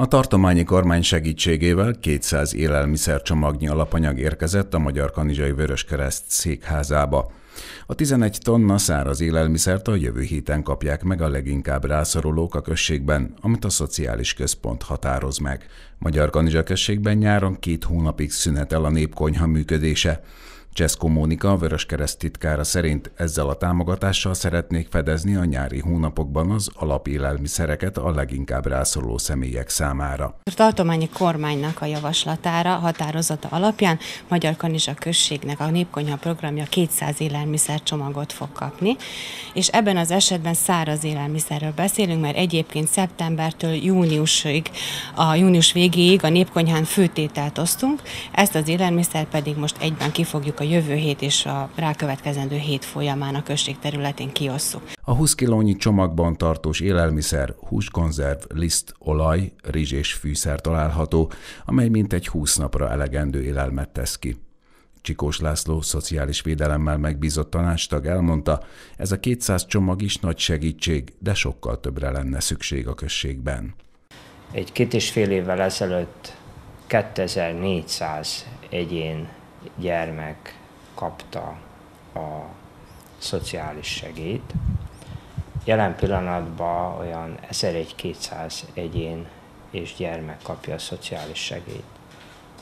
A tartományi kormány segítségével 200 élelmiszercsomagnyi alapanyag érkezett a Magyar Kanizsai Vöröskereszt székházába. A 11 tonna száraz élelmiszert a jövő héten kapják meg a leginkább rászorulók a községben, amit a szociális központ határoz meg. Magyar Kanizsa községben nyáron két hónapig szünetel a népkonyha működése. Cseszko Mónika, Vöröskereszt titkára szerint ezzel a támogatással szeretnék fedezni a nyári hónapokban az alapélelmiszereket a leginkább rászoruló személyek számára. A tartományi kormánynak a javaslatára, határozata alapján Magyar Kanizsa községnek a Népkonyha programja 200 élelmiszer csomagot fog kapni, és ebben az esetben száraz élelmiszerről beszélünk, mert egyébként szeptembertől júniusig, a június végéig a Népkonyhán főtételt osztunk, ezt az élelmiszer pedig most egyben ki fogjuk a jövő hét és a rákövetkezendő hét folyamán a község területén kiosszuk. A 20 kilónyi csomagban tartós élelmiszer, húskonzerv, liszt, olaj, rizs és fűszer található, amely mintegy 20 napra elegendő élelmet tesz ki. Csikós László, szociális védelemmel megbízott tanácstag elmondta, ez a 200 csomag is nagy segítség, de sokkal többre lenne szükség a községben. Egy két és fél évvel ezelőtt 2400 egyén gyermek kapta a szociális segélyt. Jelen pillanatban olyan 1200 egyén és gyermek kapja a szociális segélyt.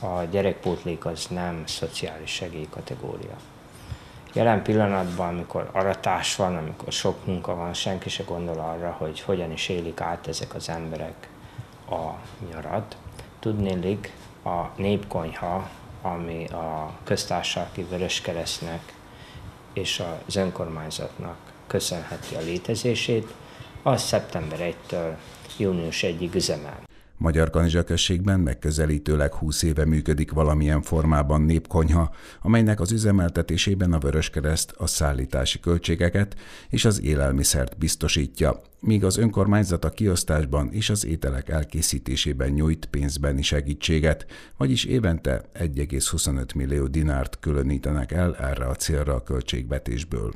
A gyerekpótlék az nem szociális segély kategória. Jelen pillanatban, amikor aratás van, amikor sok munka van, senki se gondol arra, hogy hogyan is élik át ezek az emberek a nyarat. Tudnélik, a népkonyha ami a köztársasági Vöröskeresztnek és az önkormányzatnak köszönheti a létezését, az szeptember 1-től június 1-ig üzemel. Magyar Kanizsa községben megközelítőleg 20 éve működik valamilyen formában népkonyha, amelynek az üzemeltetésében a Vöröskereszt a szállítási költségeket és az élelmiszert biztosítja, míg az önkormányzat a kiosztásban és az ételek elkészítésében nyújt pénzbeni segítséget, vagyis évente 1,25 millió dinárt különítenek el erre a célra a költségvetésből.